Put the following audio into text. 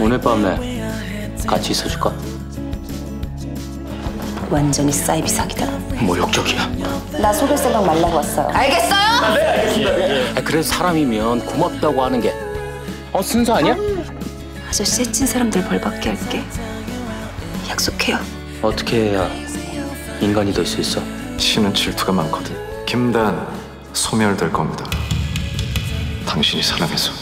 오늘 밤에 같이 있어줄까? 완전히 사이비 사기다. 뭐 모욕적이야. 나 속을 생각 말라고 왔어요. 알겠어요? 아, 그래서 사람이면 고맙다고 하는 게 어, 순서 아니야? 아저씨 해친 사람들 벌 받게 할게. 약속해요. 어떻게 해야 인간이 될 수 있어? 신은 질투가 많거든. 김단 소멸될 겁니다. 당신이 사랑해서.